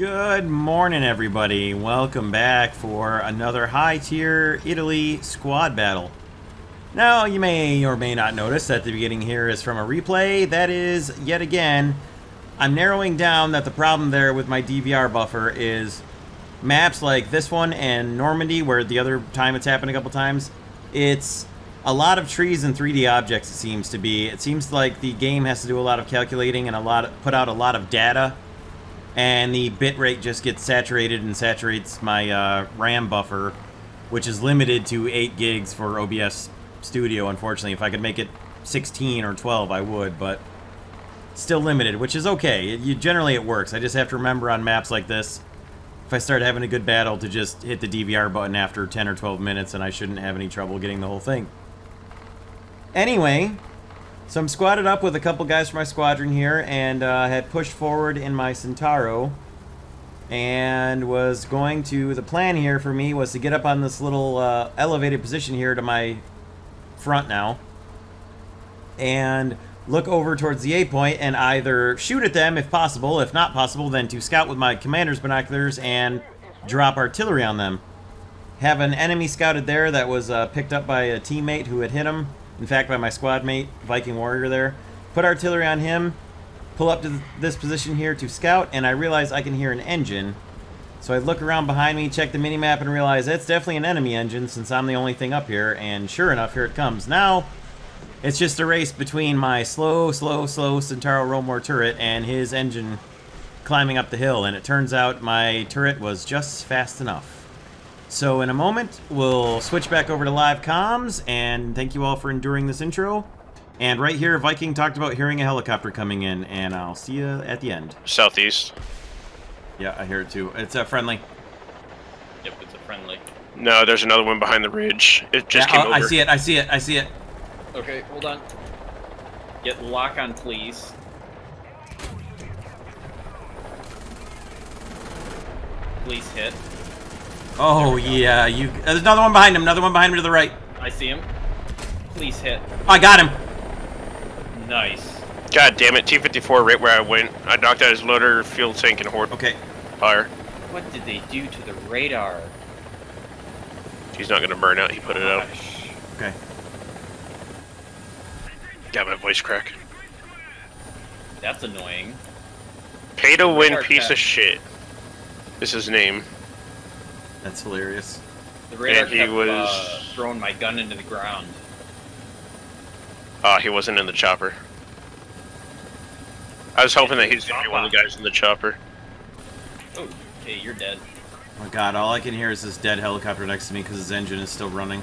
Good morning, everybody. Welcome back for another high tier Italy squad battle. Now, you may or may not notice that the beginning here is from a replay. That is, yet again, I'm narrowing down that the problem there with my DVR buffer is maps like this one and Normandy, where the other time it's happened a couple times, it's a lot of trees and 3D objects, it seems to be. It seems like the game has to do a lot of calculating and a lot of, put out a lot of data, and the bitrate just gets saturated and saturates my uh, RAM buffer, which is limited to 8 gigs for OBS Studio, unfortunately. If I could make it 16 or 12, I would, but still limited, which is okay. It, you, generally, it works. I just have to remember on maps like this, if I start having a good battle, to just hit the DVR button after 10 or 12 minutes, and I shouldn't have any trouble getting the whole thing. Anyway, so I'm squatted up with a couple guys from my squadron here, and uh, had pushed forward in my Centauro, and was going to, the plan here for me was to get up on this little uh, elevated position here to my front now, and look over towards the A point and either shoot at them if possible, if not possible, then to scout with my commander's binoculars and drop artillery on them. Have an enemy scouted there that was uh, picked up by a teammate who had hit him, in fact by my squad mate, Viking Warrior there. Put artillery on him, pull up to this position here to scout, and I realize I can hear an engine. So I look around behind me, check the minimap, and realize it's definitely an enemy engine since I'm the only thing up here, and sure enough, here it comes. Now, it's just a race between my slow, slow, slow Centauro Romor turret and his engine climbing up the hill, and it turns out my turret was just fast enough. So in a moment, we'll switch back over to live comms, and thank you all for enduring this intro. And right here, Viking talked about hearing a helicopter coming in, and I'll see you at the end. Southeast. Yeah, I hear it too. It's a friendly. Yep, it's a friendly. No, there's another one behind the ridge. It just Yeah, came oh, over. I see it, I see it, I see it. Okay, hold on. Get lock on, please. Please hit. Oh, yeah, you... uh, There's another one behind him, another one behind me to the right. I see him. Please hit. I got him. Nice. God damn it, T-54 right where I went. I knocked out his loader, fuel tank, and horde Okay. fire. What did they do to the radar? He's not gonna burn out, he put it out. Gosh. Okay. Got my voice crack. That's annoying. Pay to win piece tech. of shit. This is his name. That's hilarious. The radar And he kept uh, was- throwing my gun into the ground. Ah, he wasn't in the chopper. I was hoping that he's gonna be one of the guys in the chopper. Oh, okay, you're dead. Oh my god, all I can hear is this dead helicopter next to me because his engine is still running.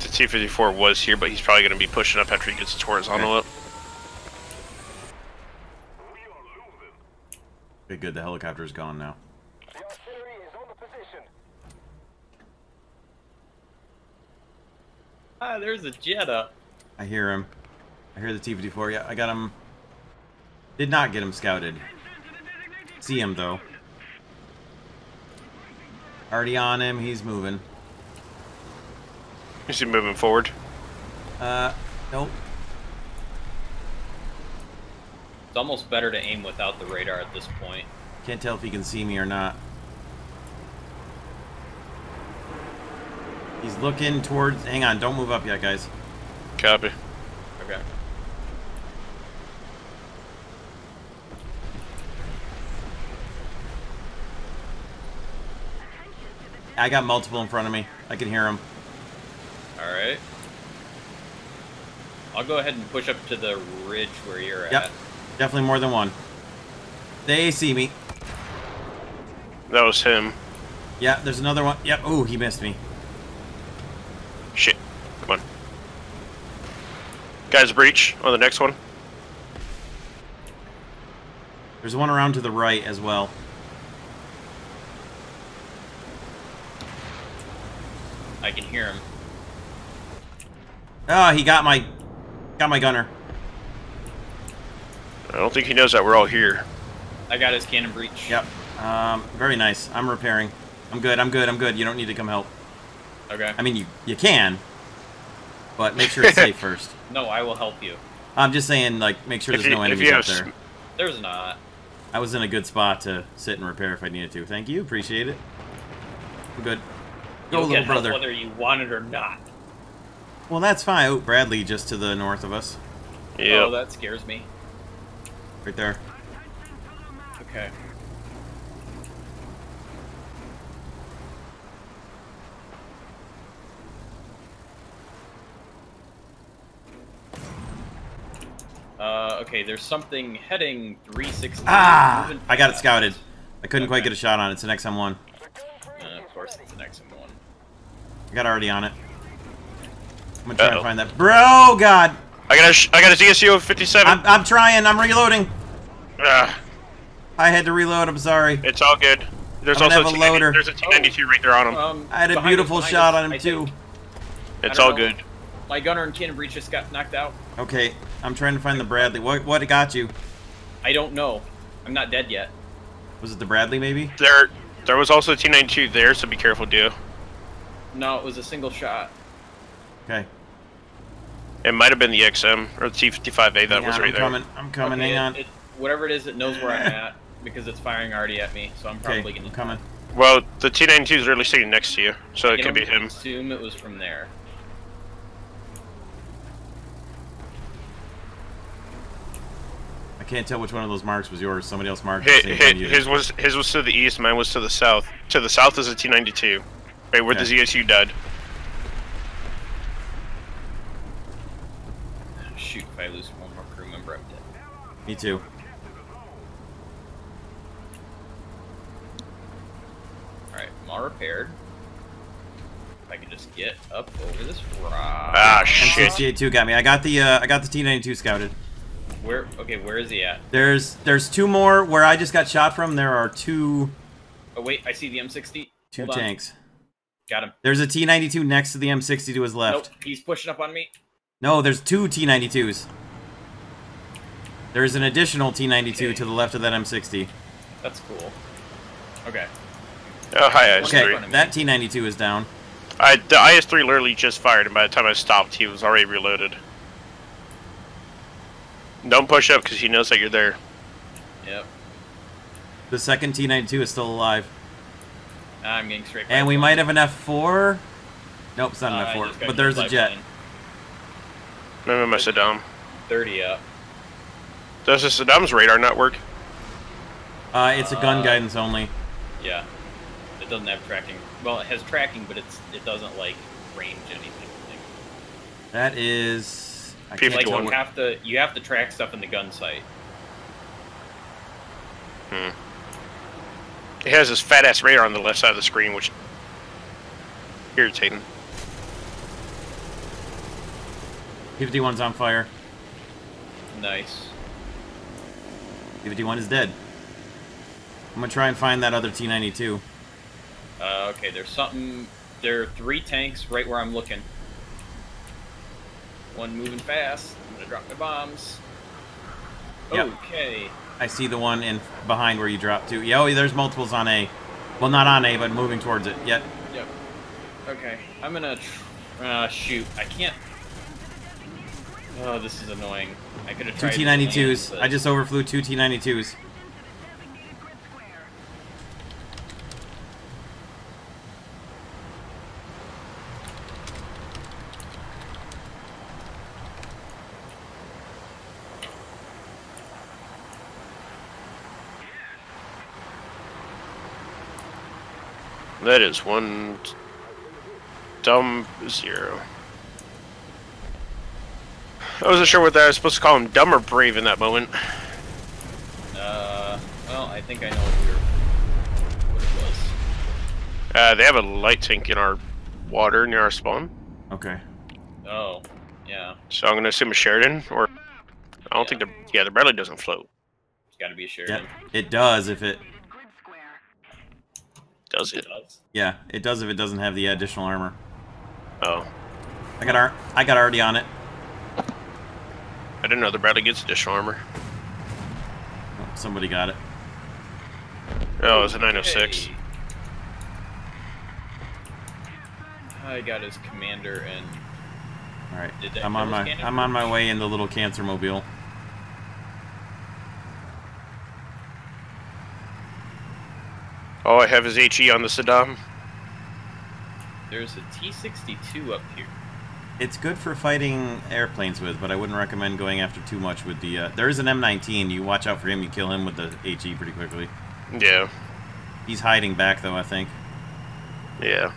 The T-54 was here, but he's probably gonna be pushing up after he gets his horizontal up. Okay, good, the helicopter's gone now. Ah, there's a Jetta. I hear him. I hear the T-54. Yeah, I got him. Did not get him scouted. See him, though. Already on him. He's moving. Is he moving forward? Uh, nope. It's almost better to aim without the radar at this point. Can't tell if he can see me or not. He's looking towards... Hang on, don't move up yet, guys. Copy. Okay. I got multiple in front of me. I can hear them. Alright. I'll go ahead and push up to the ridge where you're Yep. at. Definitely more than one. They see me. That was him. Yeah, there's another one. Yep. Ooh, he missed me. Shit. Come on. Guys, breach on the next one. There's one around to the right as well. I can hear him. Oh, he got my got my gunner. I don't think he knows that we're all here. I got his cannon breach. Yep. Um, very nice. I'm repairing. I'm good. I'm good. I'm good. You don't need to come help. Okay. I mean, you you can, but make sure it's safe first. No, I will help you. I'm just saying, like, make sure If there's you- no enemies you up there. There's not. I was in a good spot to sit and repair if I needed to. Thank you, appreciate it. We're good. Go, You'll little get brother. whether you want it or not. Well, that's fine. Oh, Bradley just to the north of us. Yeah. Oh, that scares me. Right there. Okay. Uh, okay, there's something heading 360. Ah! I got it scouted. I couldn't quite get a shot on it. It's an XM1. Uh, of course, it's an XM1. I got already on it. I'm gonna try and Uh-oh. find that. Bro, God! I got a sh- I got a ZSU of 57. I'm, I'm trying. I'm reloading. Ah, I had to reload. I'm sorry. it's all good. There's I'm also have a T90 loader. There's a T92 right there on him. Um, I had a beautiful us, shot us, on him I too. think. it's all know. good. My gunner and cannon breach just got knocked out. Okay, I'm trying to find the Bradley. What what got you? I don't know. I'm not dead yet. Was it the Bradley maybe? There, there was also a T92 there, so be careful, Dio. No, it was a single shot. Okay. It might have been the XM or the T55A that Hang was on, right I'm there. coming. I'm coming. Okay, Hang on. It, it- whatever it is, it knows where I'm at because it's firing already at me. So I'm probably okay, gonna I'm coming. Well, the T92 is really sitting next to you, so it could be him. I Assume it was from there. I can't tell which one of those marks was yours. Somebody else marked. His, the same time you his was his was to the east, mine was to the south. To the south is a T92, right where Okay. the ZSU died. Shoot, if I lose one more crew member, I'm dead. Me too. Alright, I'm all repaired. If I can just get up over this rock. Ah, shit. M68 got me. I got the uh, I got the T92 scouted. Where? Okay, where is he at? There's there's two more where I just got shot from. There are two Oh wait, I see the M60. two Hold on. tanks. Got him. There's a T92 next to the M60 to his left. Nope, he's pushing up on me. No, there's two T92s. There's an additional T92 Okay. to the left of that M60. That's cool. Okay. Oh, hi, IS-3. front of me. That T92 is down. I, the IS-3 literally just fired, and by the time I stopped, he was already reloaded. Don't push up, because he knows that you're there. Yep. The second T92 is still alive. I'm getting straight. And we pipeline. might have an F4. Nope, it's not Uh, an I F4. But there's a jet. pipeline. Remember my SIDAM. 30 up. Does the SIDAM's radar not work? Uh, it's a gun Uh, guidance only. Yeah. It doesn't have tracking. Well, it has tracking, but it's it doesn't like range anything. That is. I P51. Like you have to you have to track stuff in the gun sight. Hmm. It has this fat ass radar on the left side of the screen, which irritating. 51's on fire. Nice. 51 is dead. I'm gonna try and find that other T92. Uh, okay, there's something. There are three tanks right where I'm looking. One moving fast. I'm gonna drop my bombs. Yep. Okay. I see the one in behind where you dropped to. Yeah, oh, there's multiples on A. Well, not on A, but moving towards it. Yep. Yep. Okay. I'm gonna. Tr- uh, shoot. I can't. Oh, this is annoying. I could have Two. T92s. land, I just overflew two T92s. That is one dumb zero. I wasn't sure whether I was supposed to call him dumb or brave in that moment. Uh, well, I think I know what, we were, what it was. Uh, they have a light tank in our water near our spawn, Okay. Oh, yeah. so I'm gonna assume a Sheridan, or I don't think the yeah the Bradley doesn't float, It's got to be a Yep. Sheridan. It does if it. Does It it? does. Yeah, it does if it doesn't have the additional armor. Oh, I got ar- I got already on it. I didn't know the Bradley gets additional armor. Oh, somebody got it. Oh, it's a 906. Hey. I got his commander and All right. I'm on my his? I'm on my way in the little cancer mobile. All I have is HE on the SIDAM. There's a T-62 up here. It's good for fighting airplanes with, but I wouldn't recommend going after too much with the. Uh, there is an M19. You watch out for him. You kill him with the HE pretty quickly. Yeah, He's hiding back though. I think. yeah.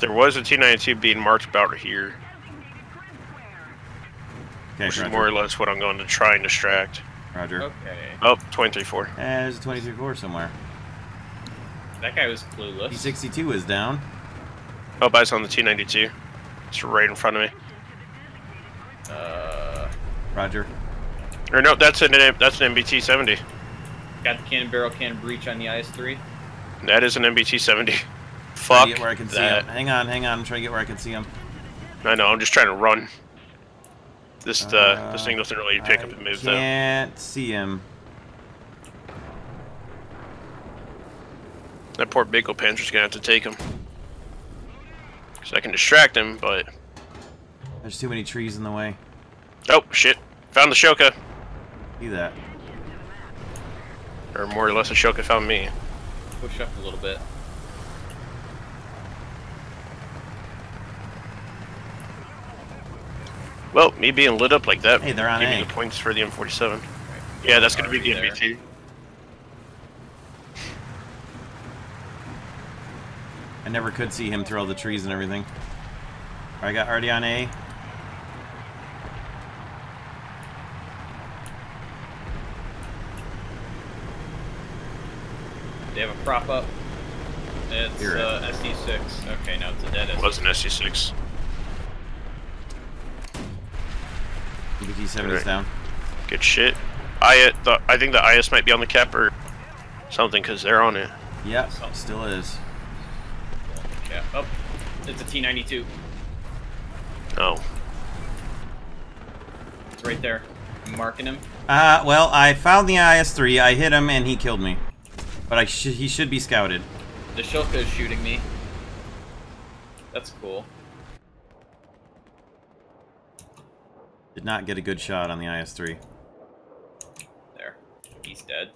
There was a T-92 being marked about here, Okay, which is more or less what I'm going to try and distract. Roger. Okay. Oh, 23-4. Eh, there's a 23-4 somewhere. That guy was clueless. T62 is down. Oh, but it's on the T-92. It's right in front of me. Uh, Roger. Or no, that's an that's an MBT-70. got the cannon barrel cannon breach on the IS-3. That is an MBT-70. Trying Fuck to get where I can see him. Hang on, hang on. I'm trying to get where I can see him. I know. I'm just trying to run. This uh, Uh, this thing doesn't really pick I up and move though. Can't see him. That poor Bako Panther's gonna have to take him. Cause I can distract him, but There's too many trees in the way. oh shit! Found the Shilka, See that? or more or less, the Shilka found me. Push up a little bit. Well, me being lit up like that. Hey, they're on gave A. me the points for the M47. Yeah, that's gonna be the Already there. MBT. I never could see him through all the trees and everything. I got already on A. They have a prop up. It's Hear it. uh, SE6. Okay, now it's a dead SE6. Was an SC6. BT-70's Alright. down. Good shit. I the, I think the IS might be on the cap or something because they're on it. Yep, still is. Yeah. Oh, it's a T92. Oh, It's right there. I'm marking him. Uh, well, I found the IS-3. I hit him and he killed me. But I sh he should be scouted. The Shilka is shooting me. That's cool. Did not get a good shot on the IS-3. There. He's dead.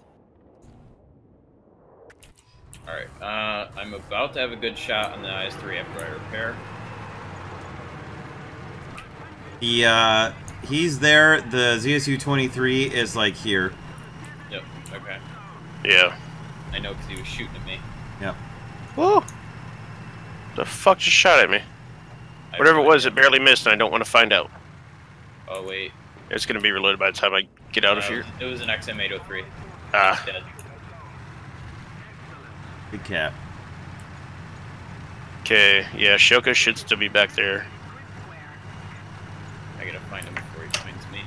Alright, uh, I'm about to have a good shot on the IS-3 after I repair. The, uh, he's there. The ZSU-23 is, like, here. Yep, okay. yeah. I know because he was shooting at me. Yep. Whoa! The fuck just shot at me? I Whatever it was, it barely missed, and I don't want to find out. Oh, wait. It's gonna be reloaded by the time I get out of Uh, here. It was an XM803. Ah, He's dead. Good cap. okay. Yeah, Shilka should still be back there. I gotta find him before he finds me.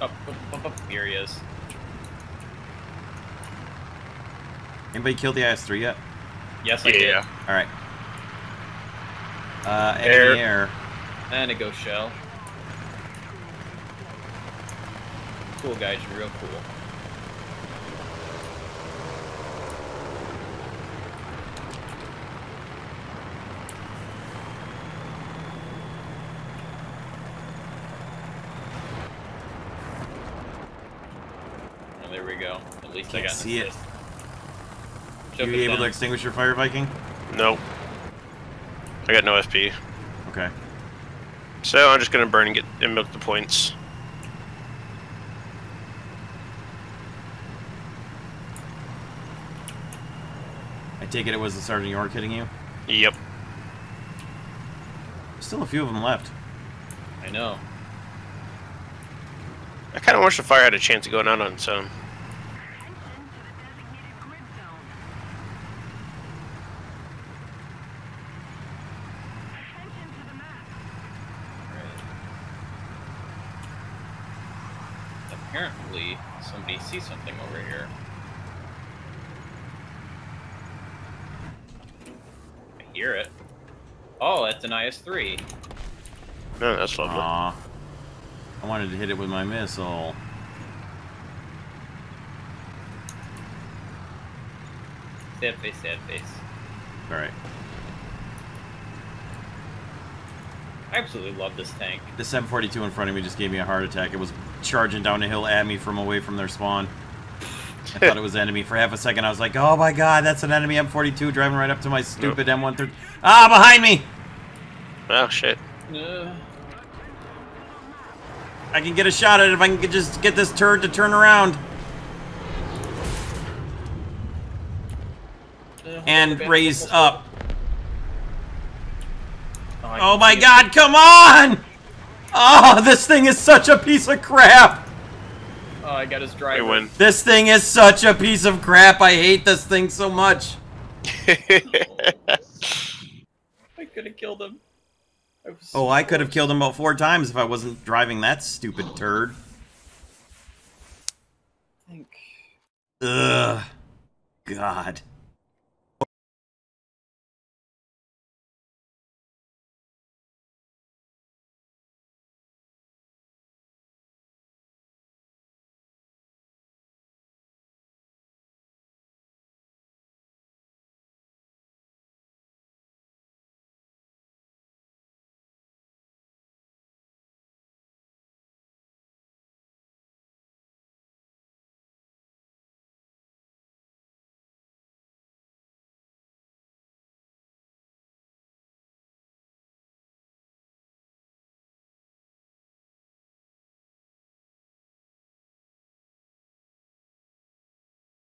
Up, up, up, up. Here he is. Anybody killed the IS-3 yet? Yes, I did. Yeah. Alright. Uh, Air. air. And a ghost shell. Cool guys, you're real cool. Oh, there we go. At least I Can't got see it. assist. You Choke be able to extinguish your fire Viking? Nope. I got no FP. Okay. So I'm just gonna burn and get and milk the points. Take it it was the Sergeant York hitting you? Yep. Still a few of them left. I know. I kind of wish the fire had a chance of going out on its own. Apparently, somebody sees something over here. Hear it. Oh, that's an IS-3. No, that's lovely. Aw. I wanted to hit it with my missile. Sad face, sad face. Alright. I absolutely love this tank. The 742 in front of me just gave me a heart attack. It was charging down a hill at me from away from their spawn. I thought it was enemy for half a second. I was like, oh my god, that's an enemy M42 driving right up to my stupid M130. Ah, behind me! Oh shit. Uh, I can get a shot at it if I can just get this turd to turn around uh, and raise hold hold. up. I Oh my see it. god, come on! Oh, this thing is such a piece of crap! I got his They driver. win. This thing is such a piece of crap. I hate this thing so much. I could have killed him. I was Oh, I could have killed him about four times if I wasn't driving that stupid turd. think. Ugh. God.